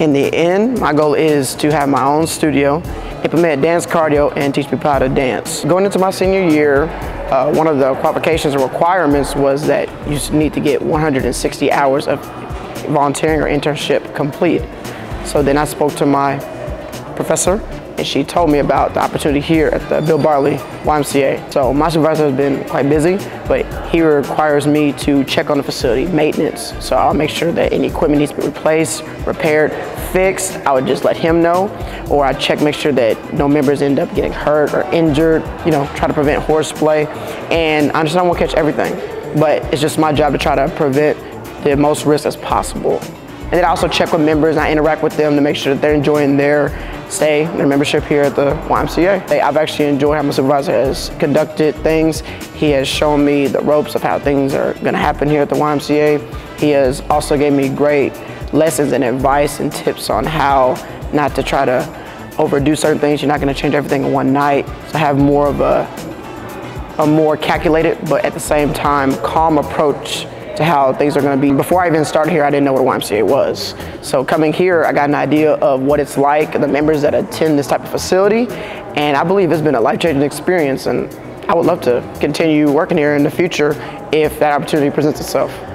In the end, my goal is to have my own studio, implement dance cardio, and teach people how to dance. Going into my senior year, uh, one of the qualifications or requirements was that you need to get 160 hours of volunteering or internship complete. So then I spoke to my professor and she told me about the opportunity here at the Bill Bartley YMCA. So my supervisor has been quite busy, but he requires me to check on the facility, maintenance. So I'll make sure that any equipment needs to be replaced, repaired, fixed. I would just let him know, or I check, make sure that no members end up getting hurt or injured, you know, try to prevent horseplay. And I understand I won't catch everything, but it's just my job to try to prevent the most risk as possible. And then I also check with members and I interact with them to make sure that they're enjoying their stay, their membership here at the YMCA. I've actually enjoyed how my supervisor has conducted things. He has shown me the ropes of how things are gonna happen here at the YMCA. He has also gave me great lessons and advice and tips on how not to try to overdo certain things. You're not gonna change everything in one night. So have more of a, a more calculated, but at the same time, calm approach to how things are going to be. Before I even started here, I didn't know what YMCA was. So coming here, I got an idea of what it's like, the members that attend this type of facility, and I believe it's been a life-changing experience, and I would love to continue working here in the future if that opportunity presents itself.